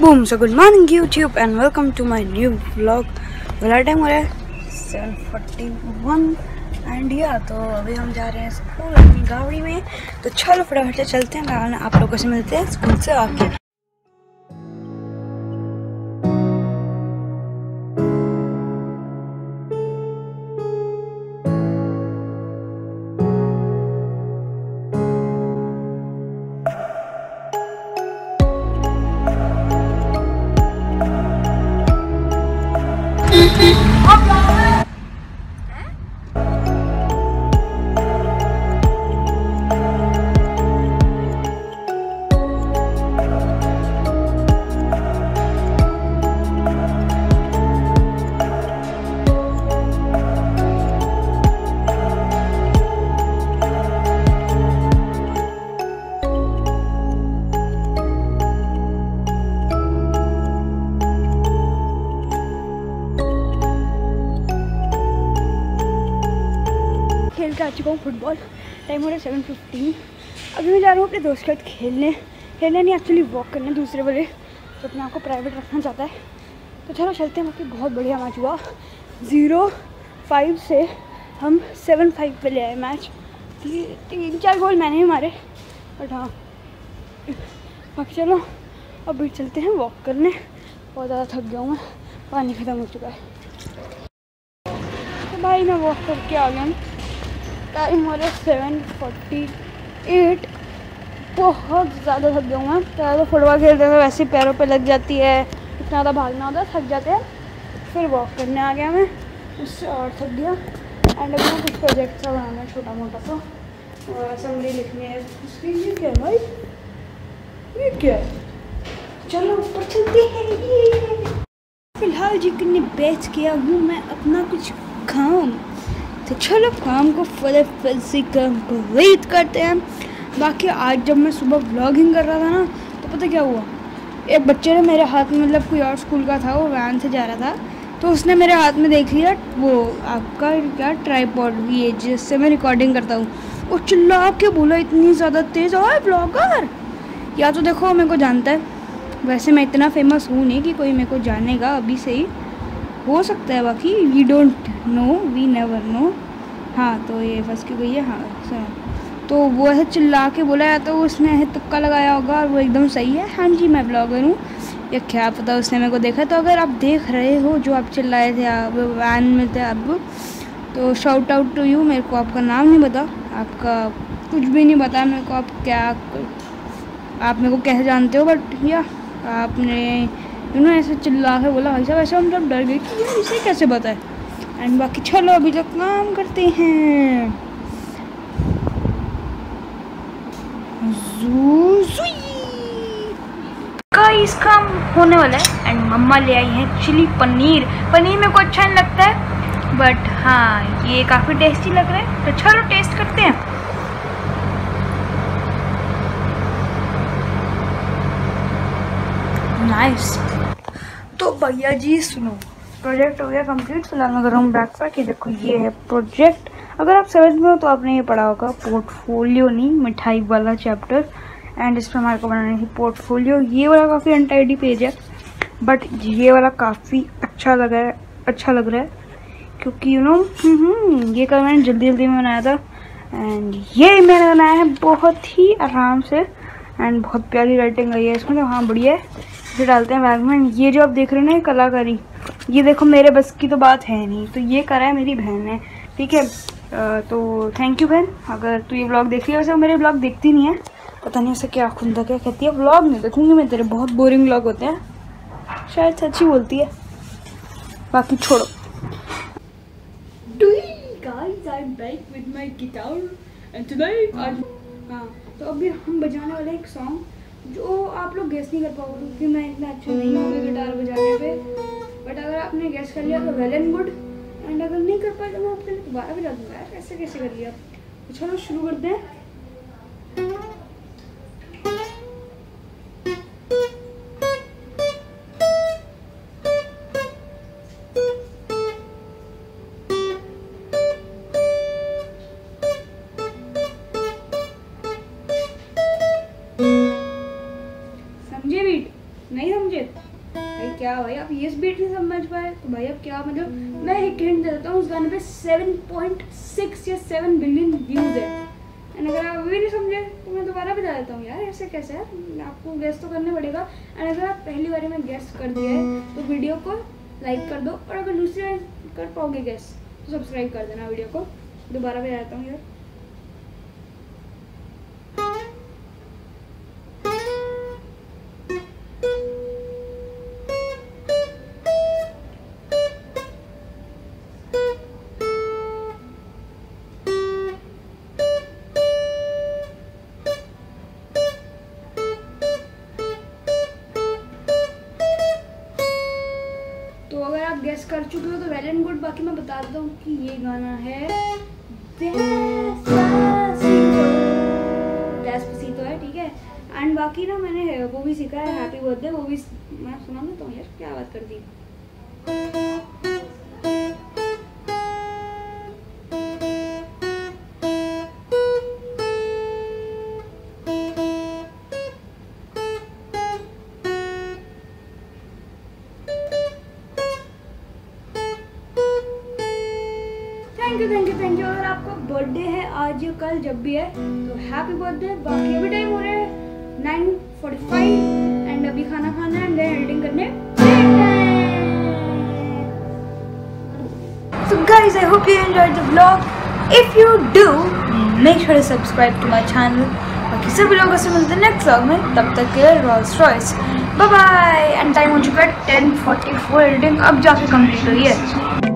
Boom so good morning YouTube and welcome to my new blog वाला time हो रहा है सेवन फोर्टी वन एंड या तो अभी हम जा रहे हैं स्कूल अपनी गाड़ी में. तो चलो फटाफट से चलते हैं, मैं आप लोगों से मिलते हैं स्कूल से आके. खेल के चुका हूँ फुटबॉल टाइम हो रहा है सेवन फिफ्टीन अभी मैं जा रहा हूँ अपने दोस्त के साथ खेलने. खेलने नहीं एक्चुअली वॉक करने दूसरे वाले. तो अपने आप को प्राइवेट रखना चाहता है. तो चलो चलते हैं बाकी बहुत बढ़िया मैच हुआ. ज़ीरो फाइव से हम सेवन फाइव पे ले आए मैच तीन चार गोल मैंने ही मारे. बट हाँ. बाकी चलो, अभी चलते हैं वॉक करने. बहुत ज़्यादा थक गया हूँ मैं. पानी ख़त्म हो चुका है. तो भाई मैं वॉक करके आ गया हूँ. टाइम हो रहा है सेवन फोर्टी एट बहुत ज़्यादा थक गया हूँ मैं। पहले तो फुटबॉल खेलते हुए वैसे ही पैरों पे लग जाती है। इतना ज़्यादा भागना होता है, थक जाते हैं। फिर वॉक करने आ गया मैं। उससे और थक गया। एंड अभी मैं कुछ प्रोजेक्ट सा बनाना है छोटा मोटा सा। और असम्बली लिखनी है उसकी। ये क्या भाई? ये क्या चलो, ऊपर चलते हैं। फ़िलहाल जी ने बेच किया हूँ मैं, अपना कुछ काम। तो चलो, काम को फटाफट से कंप्लीट करते हैं। बाकी आज जब मैं सुबह व्लॉगिंग कर रहा था ना तो पता क्या हुआ? एक बच्चे ने मेरे हाथ में मतलब कोई और स्कूल का था, वो वैन से जा रहा था। तो उसने मेरे हाथ में देख लिया, वो आपका क्या ट्राईपॉड ये जिससे मैं रिकॉर्डिंग करता हूँ। वो चिल्ला के बोला, इतनी ज़्यादा तेज़ और ब्लॉगर या तो देखो, मेरे को जानता है। वैसे मैं इतना फ़ेमस हूँ नहीं कि कोई मेरे को जानेगा, अभी से ही। हो सकता है बाकी we don't know we never know हाँ तो ये फंस की गई है? हाँ सुनो तो वो ऐसे चिल्ला के बोला या तो उसने ऐसे तुक्का लगाया होगा और वो एकदम सही है। हाँ जी, मैं ब्लॉगर हूँ। या क्या पता उसने मेरे को देखा तो अगर आप देख रहे हो जो आप चिल्लाए थे, आप वैन में थे आप तो शाउट आउट टू यू मेरे को आपका नाम नहीं पता। आपका कुछ भी नहीं पता मेरे को आप क्या, आप मेरे को कैसे जानते हो बट या आपने यू नो ऐसे चिल्ला के बोला, भाई साहब, ऐसे हम सब डर गए, कि यार इसे कैसे बताए एंड बाकी चलो अभी तक काम करते हैं। गाइस काम होने वाला है एंड मम्मा ले आई है चिली पनीर। पनीर मेरे को अच्छा नहीं लगता है बट हाँ ये काफ़ी टेस्टी लग रहा है। तो चलो टेस्ट करते हैं। नाइस तो भैया जी, सुनो। प्रोजेक्ट हो गया कंप्लीट फ़िलहाल मैं कर रहा हूँ बैक पैक ये देखो ये है प्रोजेक्ट अगर आप सेवन्थ में हो तो आपने ये पढ़ा होगा पोर्टफोलियो नहीं, मिठाई वाला चैप्टर एंड इस पर हमारे को बनानी थी पोर्टफोलियो ये वाला काफ़ी अनटाइडी पेज है बट ये वाला काफ़ी अच्छा लग रहा है अच्छा लग रहा है। क्योंकि यू नो ये कल मैंने जल्दी जल्दी में बनाया था। एंड ये मैंने बनाया है बहुत ही आराम से। एंड बहुत प्यारी राइटिंग आई है इसमें तो हाँ बढ़िया है। इसे डालते हैं बैग में ये जो आप देख रहे हैं ना, ये कलाकारी, ये देखो मेरे बस की तो बात है नहीं। तो ये करा है मेरी बहन ने, ठीक है? तो थैंक यू बहन। अगर तू ये ब्लॉग देख लिया वैसे मेरे ब्लॉग देखती नहीं है। पता नहीं उसे क्या खुंदा क्या कहती है। ब्लॉग नहीं देखूँगी मैं तेरे, बहुत बोरिंग ब्लॉग होते हैं। शायद सच्ची बोलती है। बाकी छोड़ो। हाँ तो अभी हम बजाने वाले एक सॉन्ग जो आप लोग गैस नहीं कर पाओगे क्योंकि मैं इतना अच्छा नहीं हूँ गिटार बजाने पे। बट अगर आपने गैस कर लिया तो वेल एंड गुड एंड अगर नहीं कर पाए तो मैं आपके लिए दोबारा बजा दूँगा। यार कैसे कैसे कर लिया? तो चलो शुरू करते हैं। आप ये बीट नहीं समझ पाए। तो भाई अब क्या मतलब? मैं एक हिंट दे देता हूँ, उस गाने पे 7.6 या 7 बिलियन व्यूज़ है। एंड अगर आप अभी नहीं समझे तो मैं दोबारा बता देता हूँ, यार, ऐसे कैसे है? आपको गैस तो करना पड़ेगा। एंड अगर आप पहली बार में गैस कर दिया है तो वीडियो को लाइक कर दो। और अगर दूसरी बार कर पाओगे गैस तो सब्सक्राइब कर देना वीडियो को। दोबारा बता देता हूँ, यार। गेस कर चुके हो तो वेल एंड गुड बाकी मैं बता देता हूँ कि ये गाना है है, ठीक है? एंड बाकी ना मैंने वो भी सीखा है हैप्पी बर्थडे वो भी मैं सुना देता हूँ यार, क्या बात कर दी। बर्थडे है आज या कल जब भी है तो हैप्पी बर्थडे बाकी अभी टाइम हो रहा है नाइन फोर्टी फाइव एंड अभी खाना खाना एंड एडिटिंग करने। So guys, I hope you enjoyed the vlog. If you do, make sure to subscribe to my channel. बाकी सभी लोगों से मिलते हैं नेक्स्ट व्लॉग में। तब तक के Rolls Royce bye bye and time हो चुका है टेन फोर्टी फोर एडिटिंग अब जाके कंप्लीट हुई है।